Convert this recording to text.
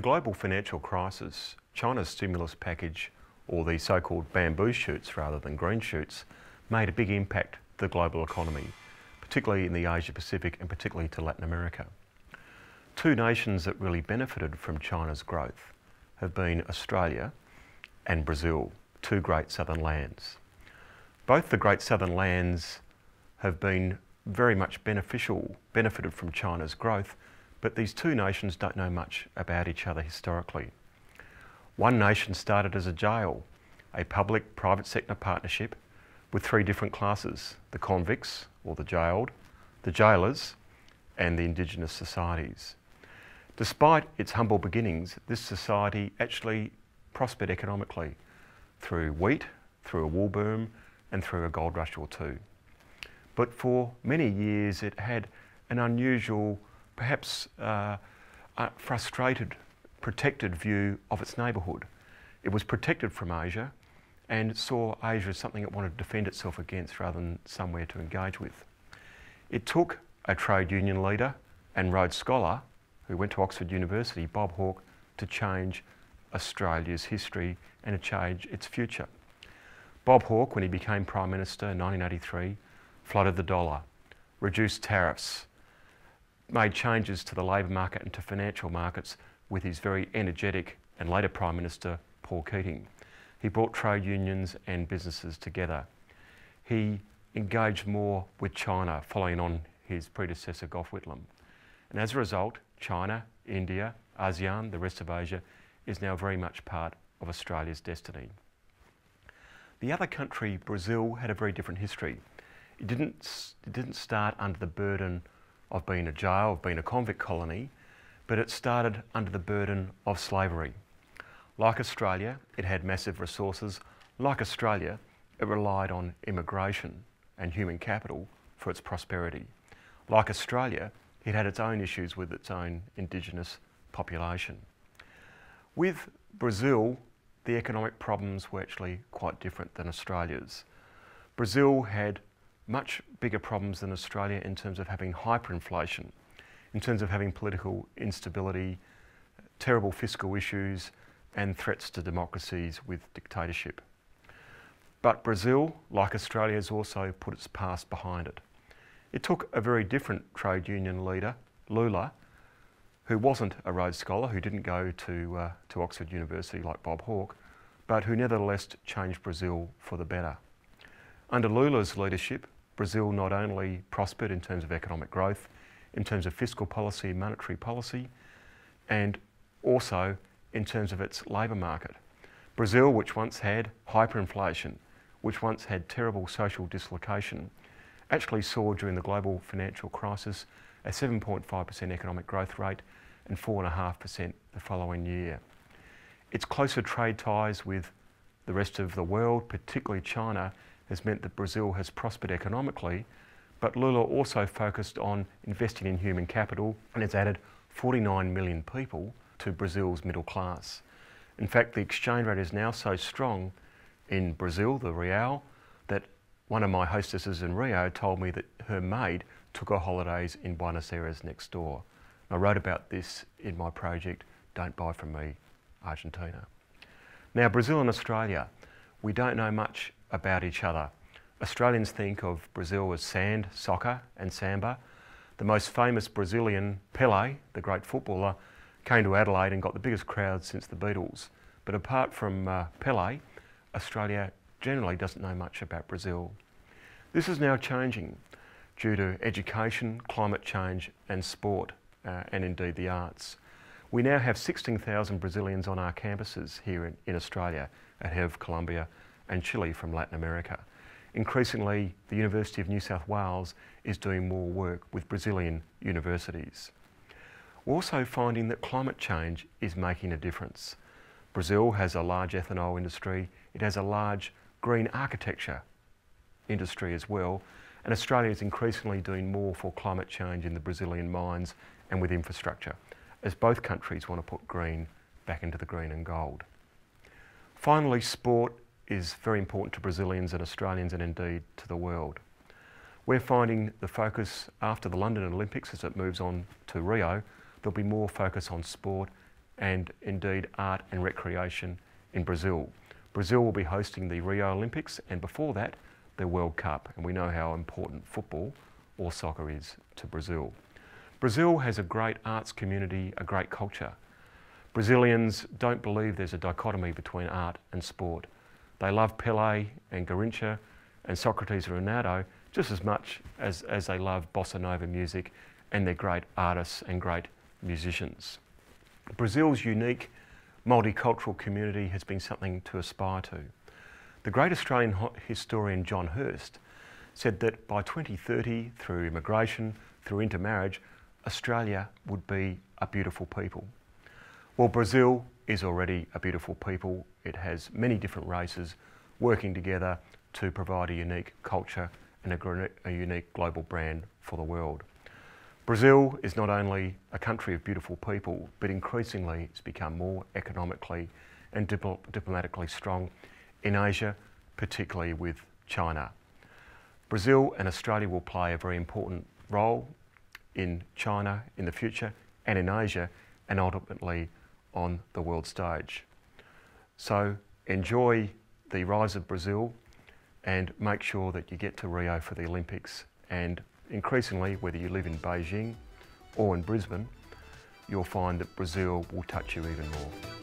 The global financial crisis, China's stimulus package, or the so-called bamboo shoots rather than green shoots, made a big impact to the global economy, particularly in the Asia Pacific and particularly to Latin America. Two nations that really benefited from China's growth have been Australia and Brazil, two great southern lands. Both the great southern lands have been very much beneficial, benefited from China's growth, but these two nations don't know much about each other historically. One nation started as a jail, a public-private sector partnership with three different classes, the convicts, or the jailed, the jailers, and the indigenous societies. Despite its humble beginnings, this society actually prospered economically through wheat, through a wool boom, and through a gold rush or two. But for many years it had an unusual, perhaps uh, frustrated, protected view of its neighbourhood. It was protected from Asia and saw Asia as something it wanted to defend itself against rather than somewhere to engage with. It took a trade union leader and Rhodes Scholar who went to Oxford University, Bob Hawke, to change Australia's history and to change its future. Bob Hawke, when he became Prime Minister in 1983, floated the dollar, reduced tariffs, made changes to the labour market and to financial markets with his very energetic and later Prime Minister, Paul Keating. He brought trade unions and businesses together. He engaged more with China, following on his predecessor, Gough Whitlam. And as a result, China, India, ASEAN, the rest of Asia, is now very much part of Australia's destiny. The other country, Brazil, had a very different history. It didn't, it didn't start under the burden of being a jail, of being a convict colony, but it started under the burden of slavery. Like Australia, it had massive resources. Like Australia, it relied on immigration and human capital for its prosperity. Like Australia, it had its own issues with its own indigenous population. With Brazil, the economic problems were actually quite different than Australia's. Brazil had much bigger problems than Australia in terms of having hyperinflation, in terms of having political instability, terrible fiscal issues, and threats to democracies with dictatorship. But Brazil, like Australia, has also put its past behind it. It took a very different trade union leader, Lula, who wasn't a Rhodes Scholar, who didn't go to, uh, to Oxford University like Bob Hawke, but who nevertheless changed Brazil for the better. Under Lula's leadership, Brazil not only prospered in terms of economic growth, in terms of fiscal policy, and monetary policy, and also in terms of its labour market. Brazil, which once had hyperinflation, which once had terrible social dislocation, actually saw during the global financial crisis a 7.5% economic growth rate and 4.5% the following year. Its closer trade ties with the rest of the world, particularly China, has meant that Brazil has prospered economically, but Lula also focused on investing in human capital and has added 49 million people to Brazil's middle class. In fact, the exchange rate is now so strong in Brazil, the real, that one of my hostesses in Rio told me that her maid took her holidays in Buenos Aires next door. I wrote about this in my project, Don't Buy From Me, Argentina. Now, Brazil and Australia, we don't know much about each other. Australians think of Brazil as sand, soccer and samba. The most famous Brazilian, Pele, the great footballer, came to Adelaide and got the biggest crowd since the Beatles. But apart from uh, Pele, Australia generally doesn't know much about Brazil. This is now changing due to education, climate change and sport, uh, and indeed the arts. We now have 16,000 Brazilians on our campuses here in, in Australia, ahead of Colombia and Chile from Latin America. Increasingly, the University of New South Wales is doing more work with Brazilian universities. We're also finding that climate change is making a difference. Brazil has a large ethanol industry, it has a large green architecture industry as well, and Australia is increasingly doing more for climate change in the Brazilian mines and with infrastructure, as both countries want to put green back into the green and gold. Finally, sport is very important to Brazilians and Australians and indeed to the world. We're finding the focus after the London Olympics as it moves on to Rio, there'll be more focus on sport and indeed art and recreation in Brazil. Brazil will be hosting the Rio Olympics and before that the World Cup and we know how important football or soccer is to Brazil. Brazil has a great arts community, a great culture. Brazilians don't believe there's a dichotomy between art and sport. They love Pele and Garrincha and Socrates and Ronaldo just as much as, as they love bossa nova music and they're great artists and great musicians. Brazil's unique multicultural community has been something to aspire to. The great Australian historian John Hirst said that by 2030, through immigration, through intermarriage, Australia would be a beautiful people. Well, Brazil is already a beautiful people. It has many different races working together to provide a unique culture and a, a unique global brand for the world. Brazil is not only a country of beautiful people, but increasingly it's become more economically and dipl diplomatically strong in Asia, particularly with China. Brazil and Australia will play a very important role in China in the future and in Asia and ultimately on the world stage. So enjoy the rise of Brazil and make sure that you get to Rio for the Olympics. And increasingly, whether you live in Beijing or in Brisbane, you'll find that Brazil will touch you even more.